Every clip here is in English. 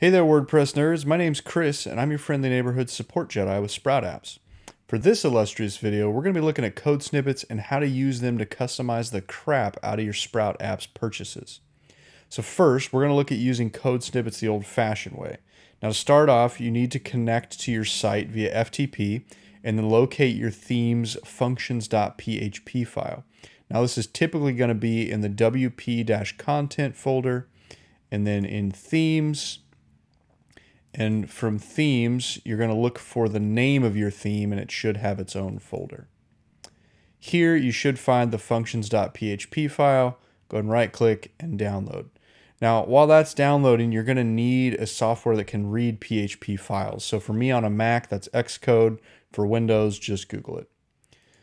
Hey there, WordPress nerds. My name's Chris, and I'm your friendly neighborhood support Jedi with Sprout Apps. For this illustrious video, we're going to be looking at code snippets and how to use them to customize the crap out of your Sprout Apps purchases. So first, we're going to look at using code snippets the old-fashioned way. Now to start off, you need to connect to your site via FTP and then locate your theme's functions.php file. Now this is typically going to be in the wp-content folder and then in themes, and from themes, you're going to look for the name of your theme and it should have its own folder. Here you should find the functions.php file. Go ahead and right click and download. Now, while that's downloading, you're going to need a software that can read PHP files. So for me on a Mac, that's Xcode. For Windows, just Google it.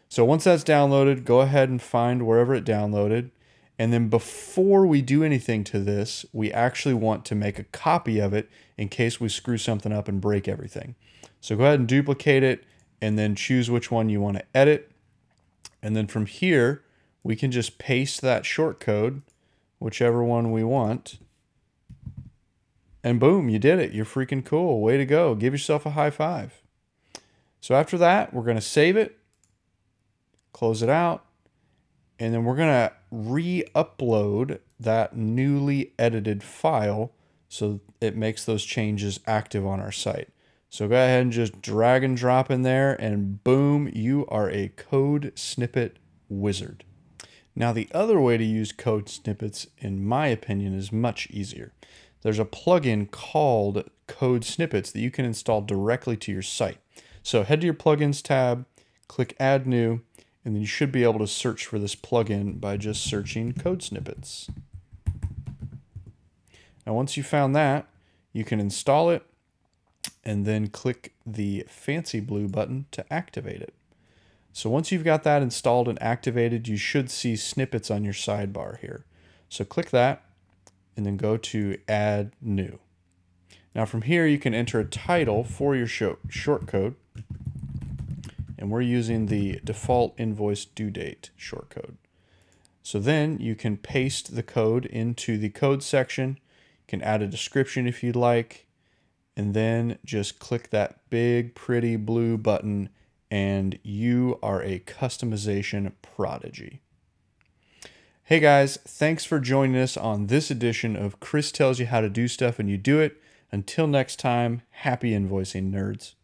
So once that's downloaded, go ahead and find wherever it downloaded. And then before we do anything to this, we actually want to make a copy of it in case we screw something up and break everything. So go ahead and duplicate it and then choose which one you want to edit. And then from here, we can just paste that shortcode, whichever one we want. And boom, you did it. You're freaking cool. Way to go. Give yourself a high five. So after that, we're going to save it, close it out, and then we're going to re-upload that newly edited file so it makes those changes active on our site. So go ahead and just drag and drop in there and boom, you are a code snippet wizard. Now the other way to use code snippets, in my opinion, is much easier. There's a plugin called Code Snippets that you can install directly to your site. So head to your plugins tab, click add new, and then you should be able to search for this plugin by just searching code snippets. Now once you found that, you can install it and then click the fancy blue button to activate it. So once you've got that installed and activated, you should see snippets on your sidebar here. So click that and then go to add new. Now from here, you can enter a title for your shortcode and we're using the default invoice due date shortcode. So then you can paste the code into the code section, you can add a description if you'd like, and then just click that big pretty blue button and you are a customization prodigy. Hey guys, thanks for joining us on this edition of Chris Tells You How to Do Stuff and You Do It. Until next time, happy invoicing, nerds.